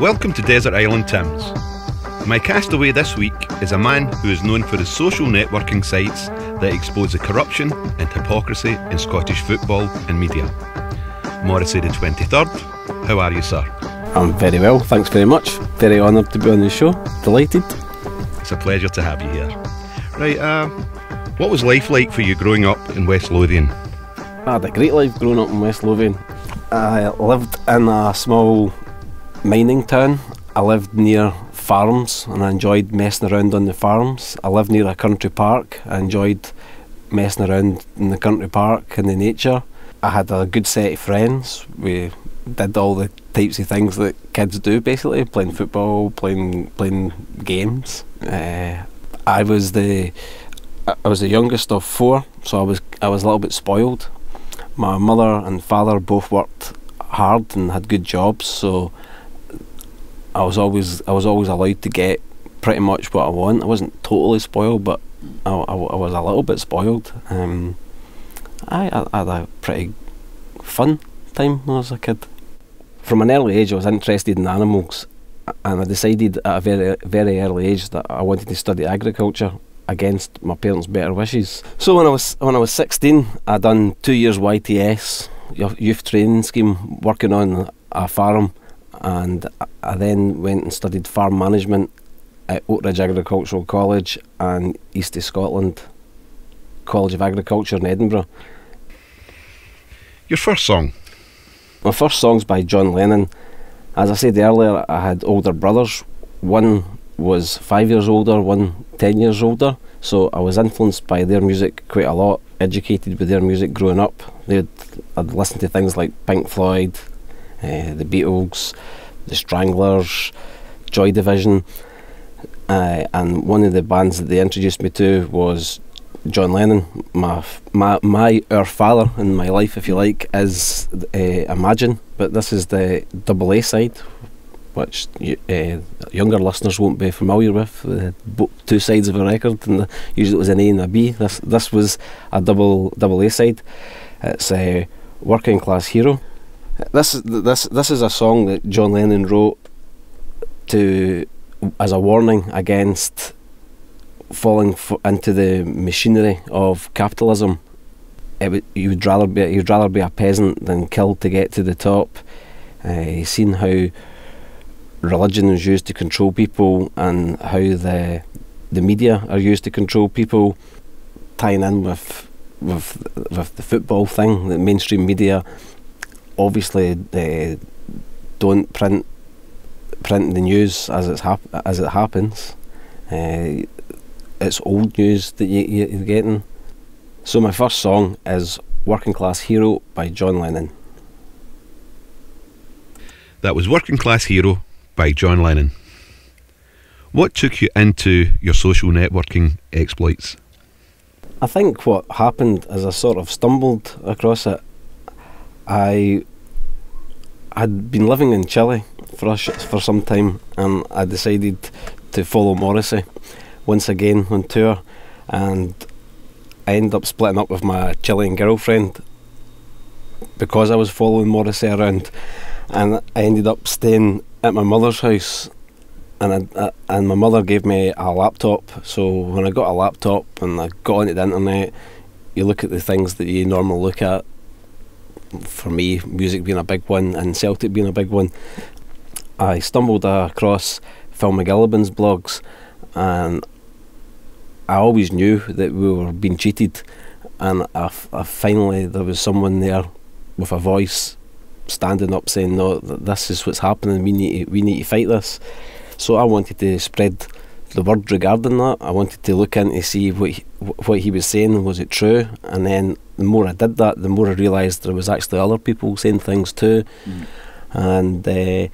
Welcome to Desert Island Tims. My castaway this week is a man who is known for his social networking sites that expose the corruption and hypocrisy in Scottish football and media. Morrissey the 23rd, how are you, sir? I'm very well, thanks very much. Very honoured to be on the show. Delighted. It's a pleasure to have you here. Right, uh, what was life like for you growing up in West Lothian? I had a great life growing up in West Lothian. I lived in a small mining town. I lived near farms and I enjoyed messing around on the farms. I lived near a country park. I enjoyed messing around in the country park and the nature. I had a good set of friends. We did all the types of things that kids do basically, playing football, playing playing games. Uh, I was the I was the youngest of four, so I was I was a little bit spoiled. My mother and father both worked hard and had good jobs, so I was always I was always allowed to get pretty much what I want. I wasn't totally spoiled, but I, I, I was a little bit spoiled. Um, I, I had a pretty fun time when I was a kid. From an early age, I was interested in animals, and I decided at a very very early age that I wanted to study agriculture against my parents' better wishes. So when I was when I was 16, I done two years YTS youth training scheme working on a farm and I then went and studied farm management at Oatridge Agricultural College and East of Scotland College of Agriculture in Edinburgh. Your first song? My first song's by John Lennon. As I said earlier, I had older brothers. One was five years older, one ten years older. So I was influenced by their music quite a lot, educated with their music growing up. They'd, I'd listen to things like Pink Floyd, uh, the Beatles, the Stranglers, Joy Division, uh, and one of the bands that they introduced me to was John Lennon. My my my our father in my life, if you like, is uh, Imagine, but this is the double A side, which uh, younger listeners won't be familiar with. The two sides of a record, and the, usually it was an A and a B. This this was a double double A side. It's a working class hero. This this this is a song that John Lennon wrote to as a warning against falling into the machinery of capitalism. It you would rather be you'd rather be a peasant than killed to get to the top. Uh, he's seen how religion is used to control people and how the the media are used to control people, tying in with with with the football thing. The mainstream media obviously uh, don't print print the news as it's hap- as it happens. Uh, it's old news that you, you're getting. So my first song is "Working Class Hero" by John Lennon. That was "Working Class Hero" by John Lennon. What took you into your social networking exploits? I think what happened is I sort of stumbled across it I had been living in Chile for for some time, and I decided to follow Morrissey once again on tour, and I ended up splitting up with my Chilean girlfriend because I was following Morrissey around, and I ended up staying at my mother's house. And I, and my mother gave me a laptop. So when I got a laptop and I got onto the internet, you look at the things that you normally look at for me, music being a big one and Celtic being a big one, I stumbled across Phil Mac Giolla Bhain's blogs and I always knew that we were being cheated and I, I finally there was someone there with a voice standing up saying no this is what's happening. We need to, we need to fight this. So I wanted to spread the word regarding that. I wanted to look in to see what he, what he was saying was it true, and then the more I did that, the more I realised there was actually other people saying things too, mm. and uh,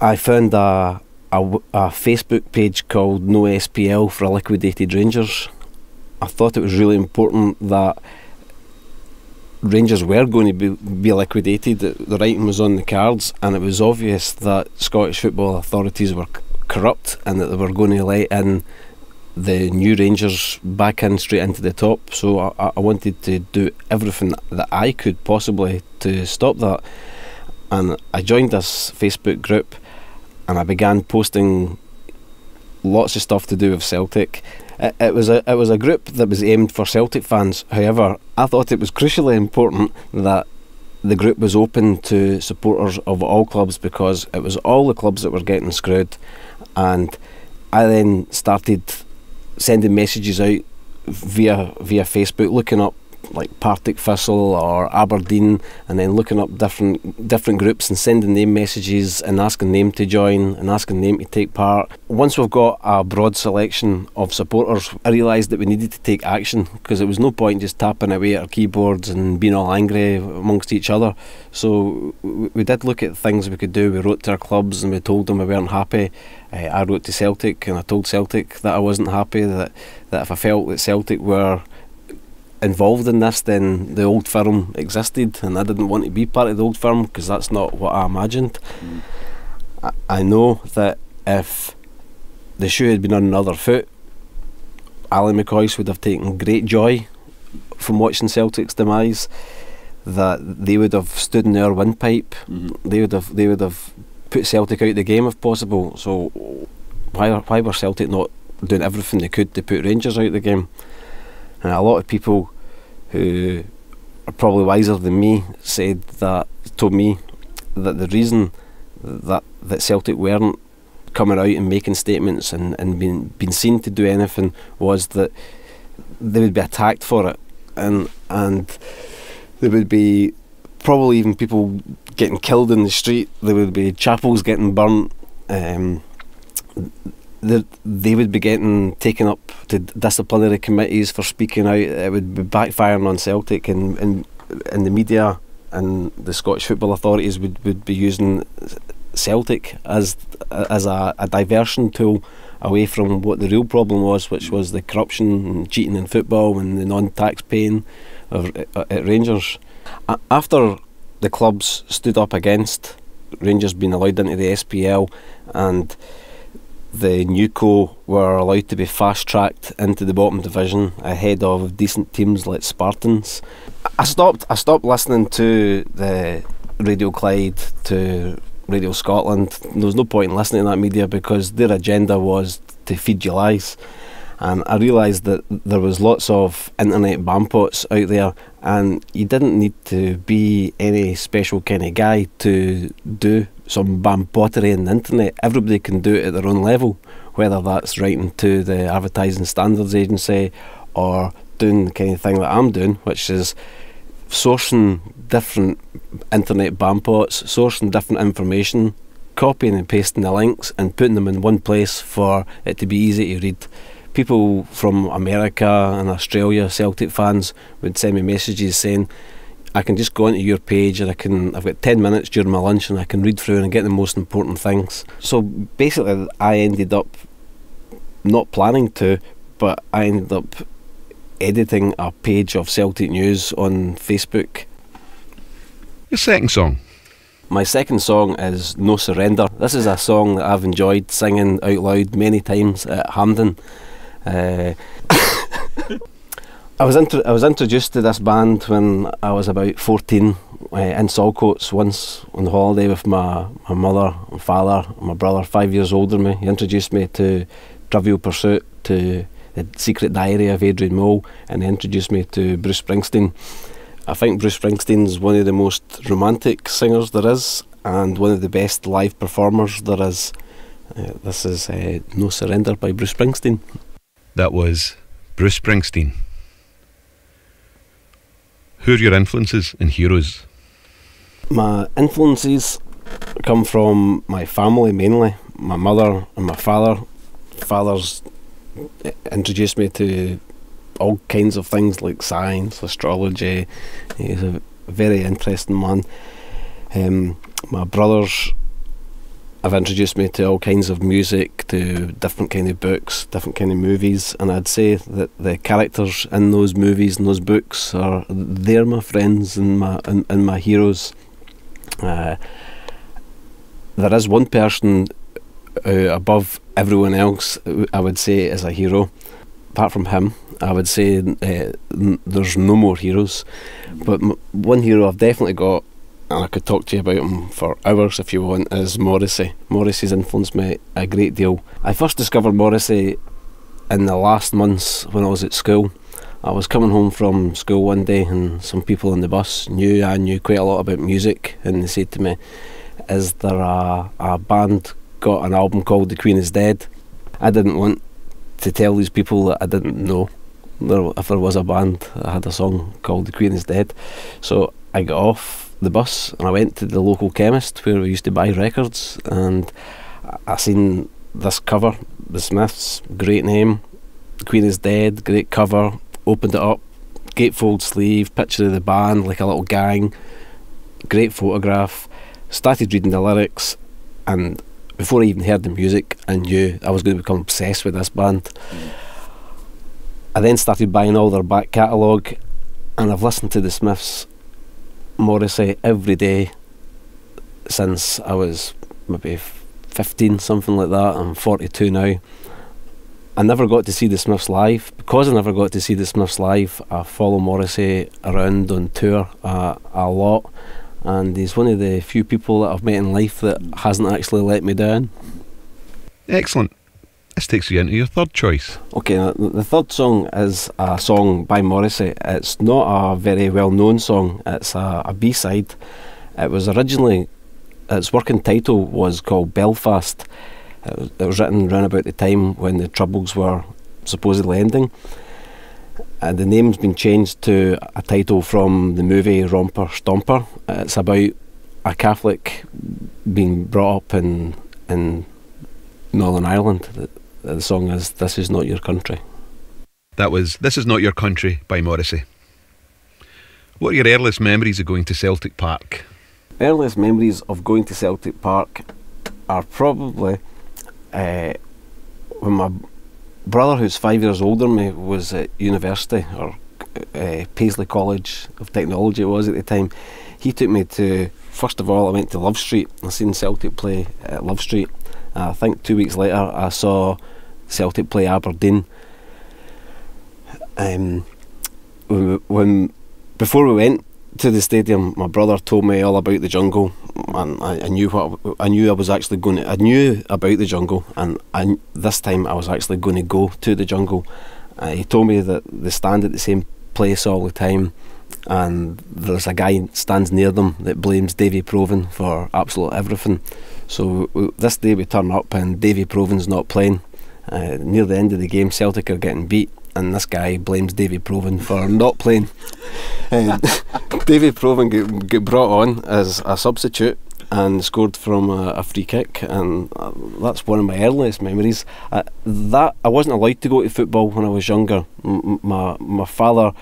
I found a, a, a Facebook page called No SPL for liquidated Rangers. I thought it was really important that Rangers were going to be, be liquidated. The writing was on the cards, and it was obvious that Scottish football authorities were corrupt and that they were going to let in the new Rangers back in straight into the top. So I, I wanted to do everything that I could possibly to stop that. and I joined this Facebook group, and I began posting lots of stuff to do with Celtic. It, it was a it was a group that was aimed for Celtic fans. However, I thought it was crucially important that the group was open to supporters of all clubs because it was all the clubs that were getting screwed, and I then started sending messages out via via Facebook, looking up like Partick Thistle or Aberdeen, and then looking up different different groups and sending them messages and asking them to join and asking them to take part. Once we've got a broad selection of supporters, I realised that we needed to take action because there was no point just tapping away at our keyboards and being all angry amongst each other. So we did look at things we could do. We wrote to our clubs and we told them we weren't happy. Uh, I wrote to Celtic and I told Celtic that I wasn't happy that that if I felt that Celtic were involved in this, then the old firm existed, and I didn't want to be part of the old firm because that's not what I imagined. Mm. I, I know that if the shoe had been on another foot, Ally McCoist would have taken great joy from watching Celtic's demise. That they would have stood in their windpipe. Mm-hmm. They would have they would have put Celtic out of the game if possible. So why why were Celtic not doing everything they could to put Rangers out of the game? And a lot of people who are probably wiser than me said that, told me that the reason that, that Celtic weren't coming out and making statements and, and being, being seen to do anything was that they would be attacked for it. And, and there would be probably even people getting killed in the street, there would be chapels getting burnt. Um, they would be getting taken up to disciplinary committees for speaking out. It would be backfiring on Celtic, and, and, and the media and the Scottish football authorities would, would be using Celtic as as a, a diversion tool away from what the real problem was, which was the corruption and cheating in football and the non-tax paying of, at Rangers. After the clubs stood up against Rangers being allowed into the SPL and the Newco were allowed to be fast tracked into the bottom division ahead of decent teams like Spartans. I stopped I stopped listening to the Radio Clyde to Radio Scotland. There was no point in listening to that media because their agenda was to feed you lies. And I realised that there was lots of internet bampots out there, and you didn't need to be any special kind of guy to do some bampottery on the internet. Everybody can do it at their own level, whether that's writing to the Advertising Standards Agency or doing the kind of thing that I'm doing, which is sourcing different internet bampots, sourcing different information, copying and pasting the links, and putting them in one place for it to be easy to read. People from America and Australia, Celtic fans, would send me messages saying, I can just go onto your page and I can I've got 10 minutes during my lunch and I can read through and get the most important things. So basically I ended up not planning to but I ended up editing a page of Celtic News on Facebook. Your second song? My second song is No Surrender. This is a song that I've enjoyed singing out loud many times at Hampden. Uh, I was intro- I was introduced to this band when I was about fourteen uh, in Saltcoats once on holiday with my, my mother and father and my brother, five years older than me. He introduced me to Trivial Pursuit, to the Secret Diary of Adrian Mole, and he introduced me to Bruce Springsteen. I think Bruce Springsteen's one of the most romantic singers there is, and one of the best live performers there is. Uh, this is uh, No Surrender by Bruce Springsteen. That was Bruce Springsteen. Who are your influences and heroes? My influences come from my family mainly. My mother and my father. Father's introduced me to all kinds of things like science, astrology. He's a very interesting man. Um, my brothers have introduced me to all kinds of music, to different kind of books, different kind of movies, and I'd say that the characters in those movies and those books are they're my friends and my and, and my heroes. Uh, there is one person uh, above everyone else. I would say is a hero. Apart from him, I would say uh, there's no more heroes. But one hero I've definitely got and I could talk to you about him for hours if you want, is Morrissey. Morrissey's influenced me a great deal. I first discovered Morrissey in the last months when I was at school. I was coming home from school one day and some people on the bus knew I knew quite a lot about music and they said to me, Is there a, a band got an album called The Queen is Dead? I didn't want to tell these people that I didn't know if there was a band that had a song called The Queen is Dead. So I got off the bus and I went to the local chemist where we used to buy records and I seen this cover, The Smiths, great name, Queen is Dead, great cover, opened it up, gatefold sleeve, picture of the band like a little gang, great photograph, started reading the lyrics and before I even heard the music I knew I was going to become obsessed with this band. Mm. I then started buying all their back catalogue and I've listened to the Smiths Morrissey every day since I was maybe 15, something like that. I'm 42 now. I never got to see the Smiths live. Because I never got to see the Smiths live, I follow Morrissey around on tour uh, a lot. And he's one of the few people that I've met in life that hasn't actually let me down. Excellent. This takes you into your third choice. Okay, the third song is a song by Morrissey. It's not a very well known song, it's a a B side. It was originally, its working title was called Belfast. It was, it was written around about the time when the Troubles were supposedly ending. And the name's been changed to a title from the movie Romper Stomper. It's about a Catholic being brought up in in Northern Ireland the song is This Is Not Your Country. That was This Is Not Your Country by Morrissey. What are your earliest memories of going to Celtic Park? Earliest memories of going to Celtic Park are probably uh, when my brother, who's five years older than me, was at university or uh, Paisley College of Technology it was at the time. He took me to first of all I went to Love Street. I seen Celtic play at Love Street. I think two weeks later I saw Celtic play Aberdeen. Um, when, when before we went to the stadium, my brother told me all about the jungle, and I, I, knew what I knew. I was actually going. To, I knew about the jungle, and I, this time I was actually going to go to the jungle. Uh, he told me that they stand at the same place all the time, and there's a guy stands near them that blames Davy Provan for absolute everything. So we, this day we turn up, and Davy Provan's not playing. Uh, near the end of the game, Celtic are getting beat, and this guy blames Davy Provan for not playing. And Davy Provan get, get brought on as a substitute and scored from a, a free kick, and uh, that's one of my earliest memories. Uh, that I wasn't allowed to go to football when I was younger. M- my my father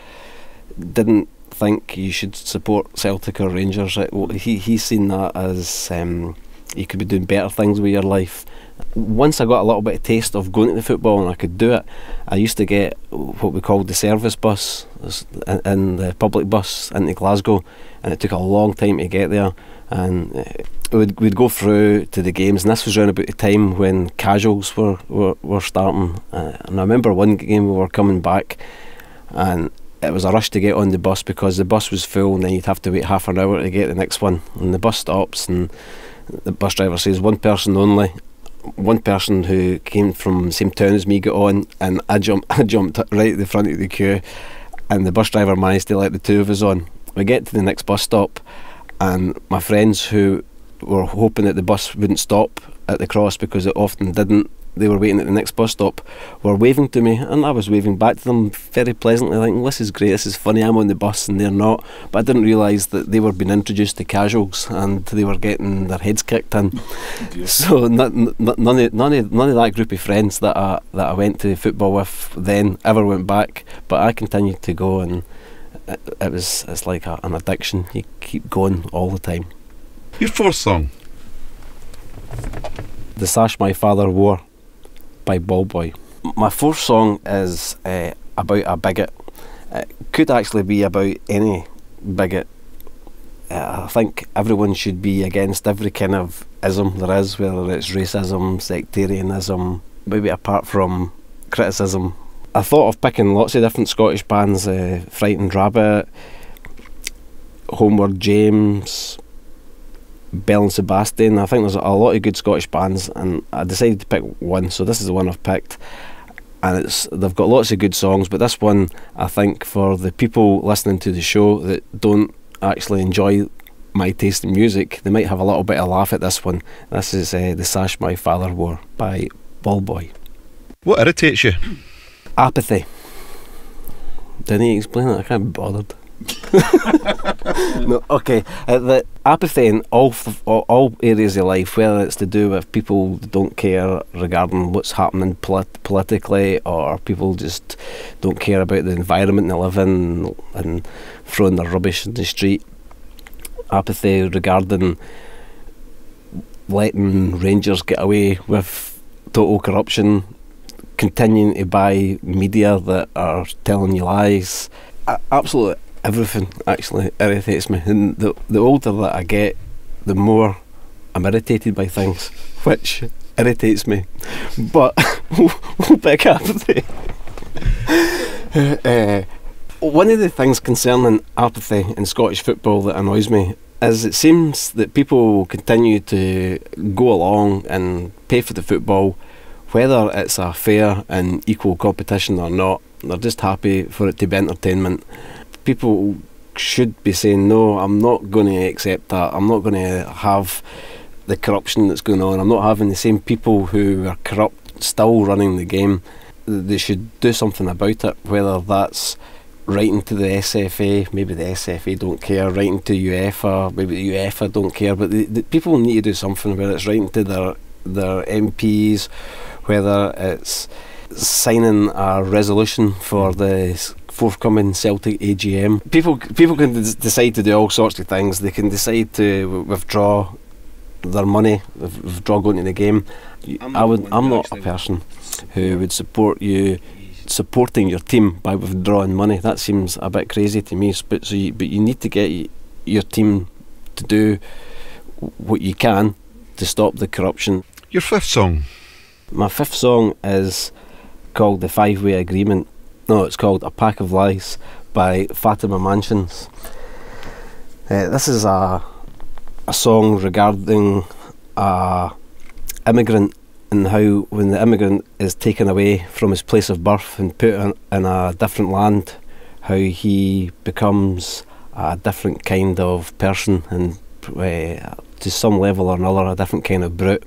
didn't think you should support Celtic or Rangers. It, he he seen that as um, you could be doing better things with your life once I got a little bit of taste of going to the football and I could do it, I used to get what we called the service bus in the public bus into Glasgow, and it took a long time to get there. And uh, we'd, we'd go through to the games, and this was around about the time when casuals were were, were starting. Uh, and I remember one game we were coming back, and it was a rush to get on the bus because the bus was full, and then you'd have to wait half an hour to get the next one. And the bus stops, and the bus driver says one person only, one person who came from the same town as me got on, and I jumped, I jumped right at the front of the queue, and the bus driver managed to let the two of us on. We get to the next bus stop, and my friends who were hoping that the bus wouldn't stop at the cross because it often didn't they were waiting at the next bus stop were waving to me and I was waving back to them very pleasantly thinking this is great this is funny I'm on the bus and they're not. But I didn't realise that they were being introduced to casuals and they were getting their heads kicked in. So none, none, of, none, of, none of that group of friends that I, that I went to football with then ever went back but I continued to go and it, it was it's like a, an addiction. You keep going all the time. Your fourth song? The sash my father wore by Ballboy. My fourth song is uh, about a bigot. It could actually be about any bigot. Uh, I think everyone should be against every kind of ism there is, whether it's racism, sectarianism, maybe apart from criticism. I thought of picking lots of different Scottish bands, uh, Frightened Rabbit, Homeward James, Belle and Sebastian. I think there's a lot of good Scottish bands, and I decided to pick one, so this is the one I've picked. And it's they've got lots of good songs, but this one I think for the people listening to the show that don't actually enjoy my taste in music, they might have a little bit of laugh at this one. This is uh, The Sash My Father Wore by Ballboy. What irritates you? Apathy. Didn't he explain it? I can't be bothered. no, okay. Uh, the apathy in all, all areas of life, whether it's to do with people don't care regarding what's happening polit- politically, or people just don't care about the environment they live in and throwing their rubbish in the street. Apathy regarding letting Rangers get away with total corruption, continuing to buy media that are telling you lies. Absolutely everything actually irritates me. And the the older that I get, the more I'm irritated by things, which irritates me. But we'll pick apathy. uh, one of the things concerning apathy in Scottish football that annoys me is it seems that people continue to go along and pay for the football, whether it's a fair and equal competition or not. They're just happy for it to be entertainment people should be saying, no, I'm not going to accept that. I'm not going to have the corruption that's going on. I'm not having the same people who are corrupt still running the game. They should do something about it, whether that's writing to the SFA, maybe the SFA don't care, writing to UEFA, maybe the UEFA don't care, but the, the people need to do something, whether it's writing to their, their MPs, whether it's signing a resolution for the forthcoming Celtic AGM. People people can d- decide to do all sorts of things. They can decide to w- withdraw their money, with- withdraw going to the game. I'm I not would. I'm not a person who would support you supporting your team by withdrawing money. That seems a bit crazy to me. But so, you, but you need to get y- your team to do what you can to stop the corruption. Your fifth song. My fifth song is called The Five Way Agreement. No, it's called A Pack of Lies by Fatima Mansions. Uh, this is a a song regarding a immigrant and how when the immigrant is taken away from his place of birth and put in, in a different land, how he becomes a different kind of person and uh, to some level or another a different kind of brute.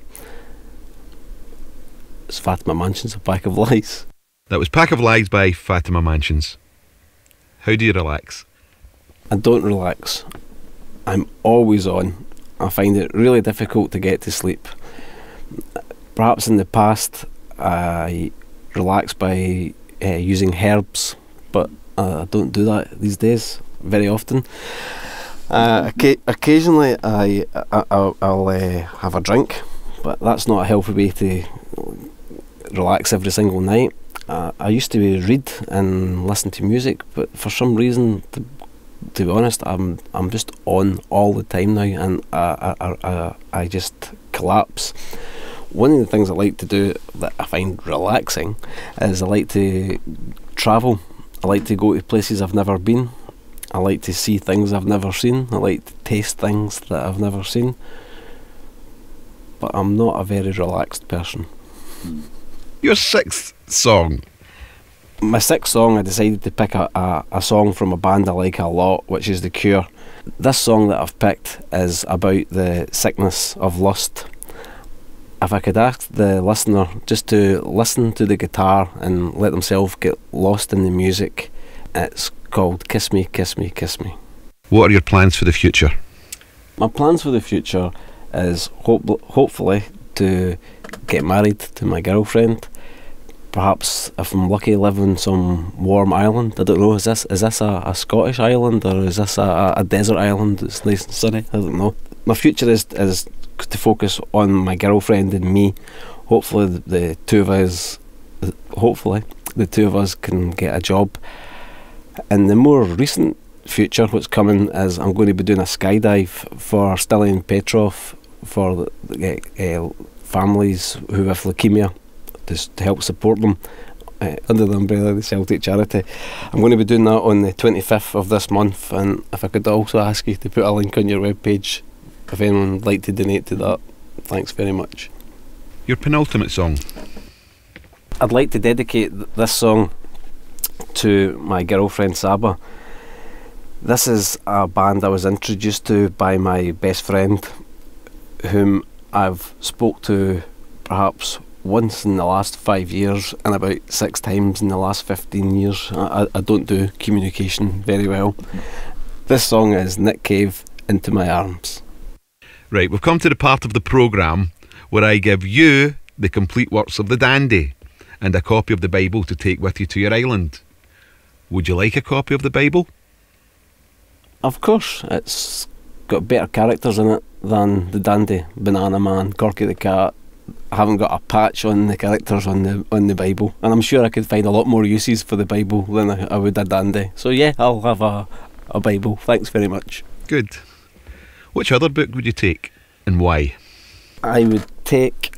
It's Fatima Mansions, A Pack of Lies. That was Pack of Lies by Fatima Mansions. How do you relax? I don't relax. I'm always on. I find it really difficult to get to sleep. Perhaps in the past I relaxed by uh, using herbs, but uh, I don't do that these days very often. Uh, occa- occasionally I, I I'll, I'll uh, have a drink, but that's not a healthy way to relax every single night. Uh, I used to read and listen to music, but for some reason, to, to be honest, I'm I'm just on all the time now, and I I, I, I just collapse. One of the things I like to do that I find relaxing is I like to travel. I like to go to places I've never been. I like to see things I've never seen. I like to taste things that I've never seen. But I'm not a very relaxed person. Your sixth song. my sixth song, I decided to pick a, a, a song from a band I like a lot, which is The Cure. This song that I've picked is about the sickness of lust. If I could ask the listener just to listen to the guitar and let themselves get lost in the music, it's called Kiss Me, Kiss Me, Kiss Me. What are your plans for the future? My plans for the future is hope, hopefully to get married to my girlfriend. Perhaps if I'm lucky, live in some warm island. I don't know. Is this is this a, a Scottish island or is this a, a desert island that's nice and sunny? I don't know. My future is is to focus on my girlfriend and me. Hopefully, the, the two of us, hopefully, the two of us can get a job. In the more recent future, what's coming is I'm going to be doing a skydive for Stiliyan Petrov for the, the uh, families who have leukemia to, to help support them uh, under the umbrella of the Celtic charity. I'm going to be doing that on the 25th of this month, and if I could also ask you to put a link on your webpage if anyone would like to donate to that, thanks very much. Your penultimate song. I'd like to dedicate th- this song to my girlfriend Saba. This is a band I was introduced to by my best friend, whom I've spoke to perhaps once in the last five years and about six times in the last 15 years. I, I don't do communication very well. This song is Nick Cave, Into My Arms. Right, we've come to the part of the programme where I give you the complete works of the dandy and a copy of the Bible to take with you to your island. Would you like a copy of the Bible? Of course, it's got better characters in it than the Dandy, Bananaman, Corky the Cat. I haven't got a patch on the characters on the on the Bible, and I'm sure I could find a lot more uses for the Bible than I, I would a Dandy. So yeah, I'll have a a Bible. Thanks very much. Good. Which other book would you take and why? I would take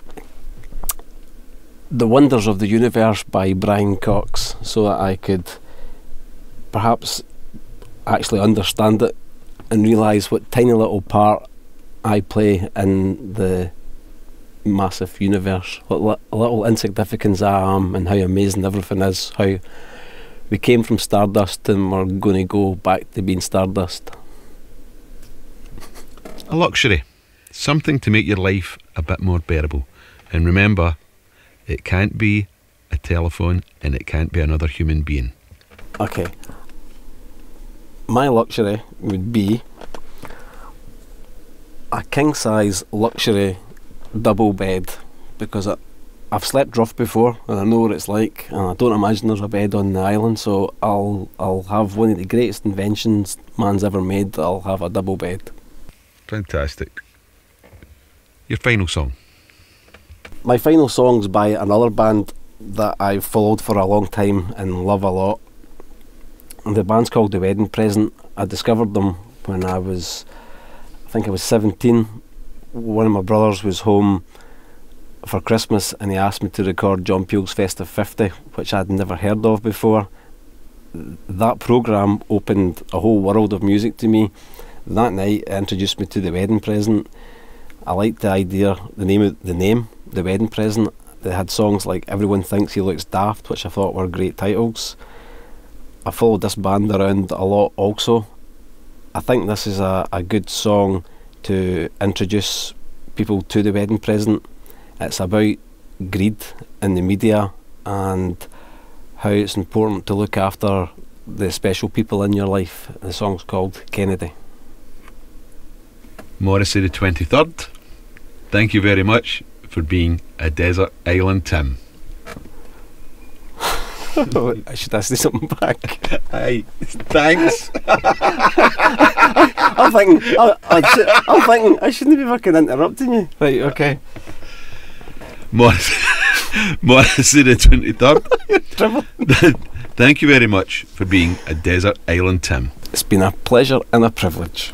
The Wonders of the Universe by Brian Cox so that I could perhaps actually understand it and realise what tiny little part I play in the massive universe, what li- little insignificance I am, and how amazing everything is. How we came from stardust and we're going to go back to being stardust. A luxury. Something to make your life a bit more bearable. And remember, it can't be a telephone and it can't be another human being. Okay. My luxury would be a king size luxury double bed because I, I've slept rough before and I know what it's like and I don't imagine there's a bed on the island so I'll I'll have one of the greatest inventions man's ever made I'll have a double bed. Fantastic. Your final song. My final song's by another band that I've followed for a long time and love a lot. The band's called The Wedding Present. I discovered them when I was, I think I was 17. One of my brothers was home for Christmas and he asked me to record John Peel's Festive 50, which I'd never heard of before. That programme opened a whole world of music to me. That night it introduced me to The Wedding Present. I liked the idea, the name of the name, The Wedding Present. They had songs like Everyone Thinks He Looks Daft, which I thought were great titles. I followed this band around a lot also. I think this is a, a good song to introduce people to the wedding present. It's about greed in the media and how it's important to look after the special people in your life. The song's called Kennedy. Morrissey the 23rd. Thank you very much for being a desert island Tim. I should ask you something back. Hey, thanks. I'm thinking, I, I, I'm thinking, I shouldn't be fucking interrupting you. Right, okay. Morrissey, Morrissey the 23rd. Trevor. Thank you very much for being a desert island Tim. It's been a pleasure and a privilege.